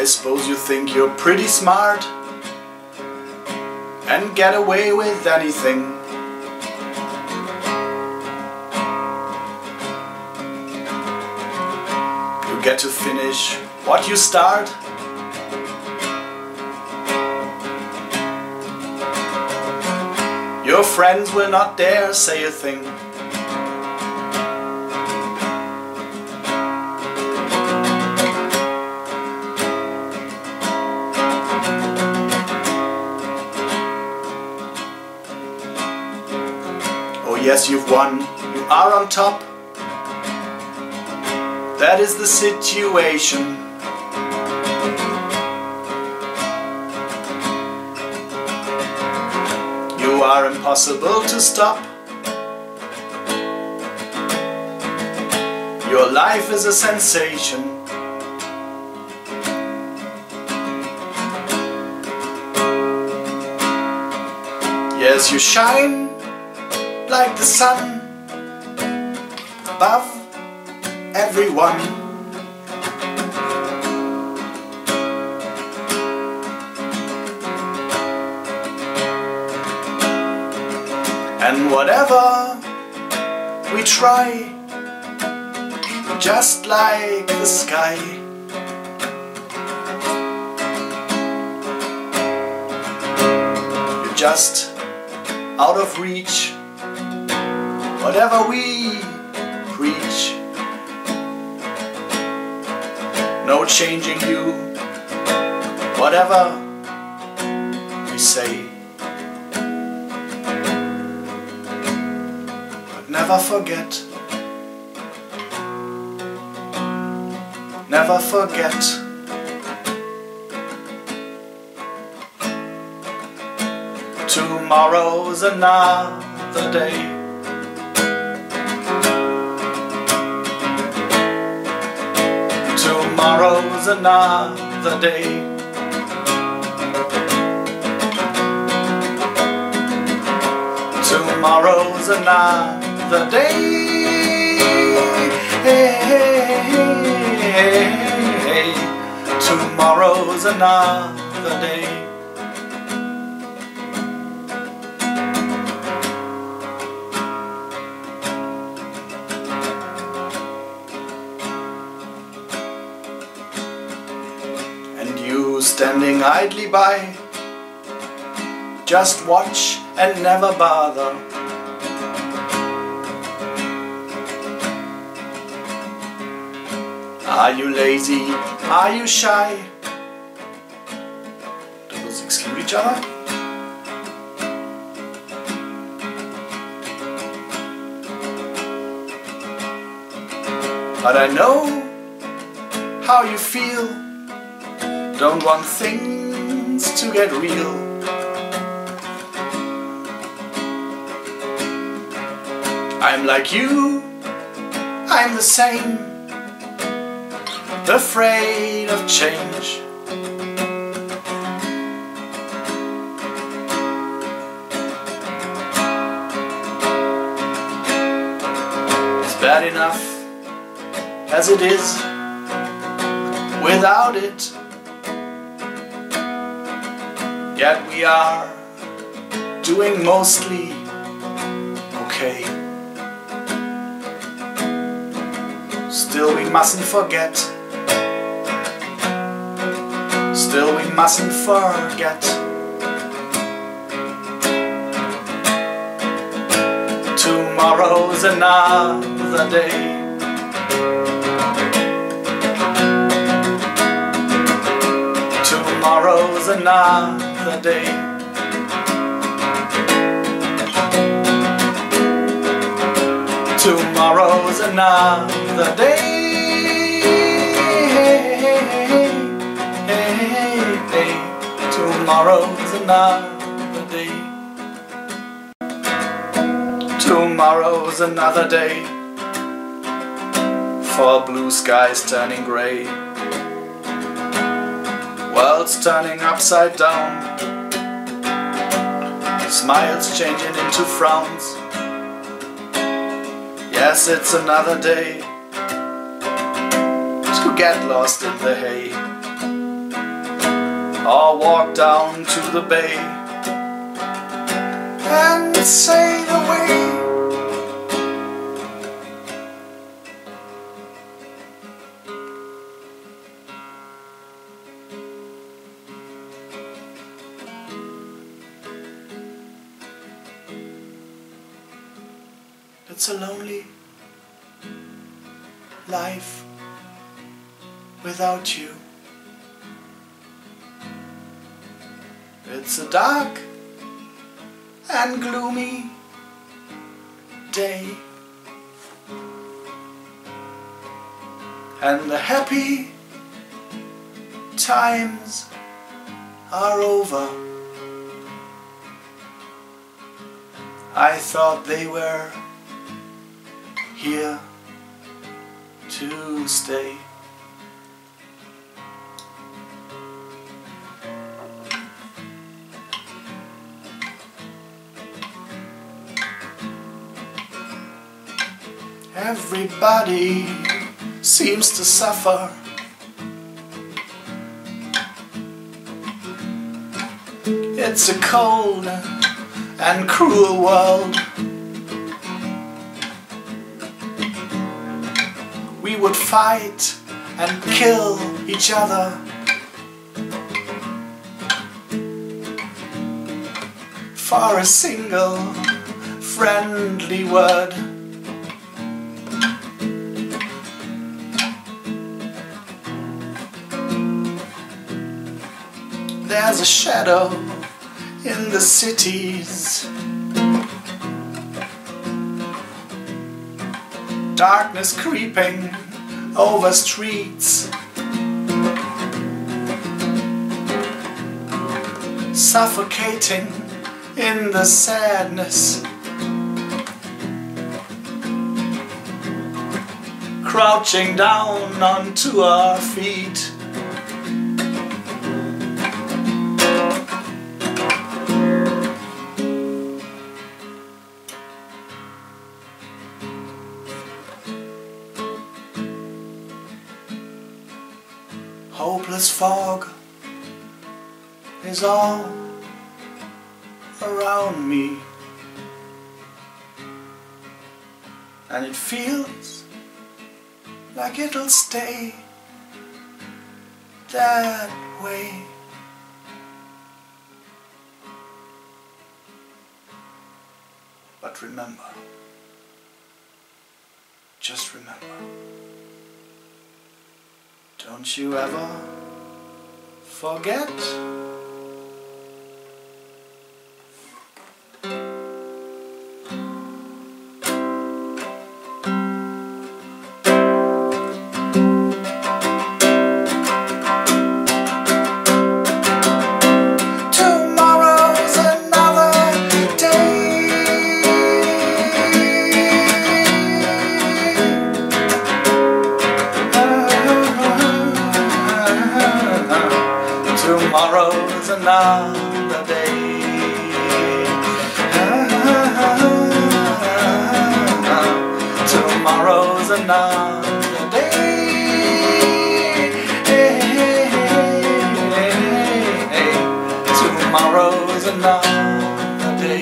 I suppose you think you're pretty smart and get away with anything. You get to finish what you start. Your friends will not dare say a thing. Yes, you've won, you are on top. That is the situation. You are impossible to stop. Your life is a sensation. Yes, you shine like the sun above everyone. And whatever we try, just like the sky. You're just out of reach, whatever we preach. No changing you, whatever we say. But never forget, never forget. Tomorrow's another day. Tomorrow's another day. Tomorrow's another day. Hey, hey, hey, hey. Tomorrow's another day. Standing idly by. Just watch and never bother. Are you lazy? Are you shy? Do those exclude each other? But I know how you feel. Don't want things to get real. I'm like you, I'm the same, afraid of change. It's bad enough as it is without it. Yet we are doing mostly okay. Still we mustn't forget. Still we mustn't forget. Tomorrow's another day. Tomorrow's another day. Tomorrow's another day. Tomorrow's another day. Tomorrow's another day. For blue skies turning grey. World's turning upside down. Smiles changing into frowns. Yes, it's another day to get lost in the hay. or walk down to the bay and sail away. It's a lonely life without you. It's a dark and gloomy day. And the happy times are over. I thought they were here to stay. Everybody seems to suffer. It's a cold and cruel world. Would fight and kill each other. For a single friendly word. There's a shadow in the cities. Darkness creeping over streets. Suffocating in the sadness. Crouching down onto our feet. Hopeless fog is all around me. And it feels like it'll stay that way. But remember just remember don't you ever forget Another day. Tomorrow's another day.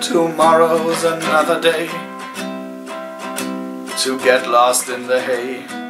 Tomorrow's another day to get lost in the hay.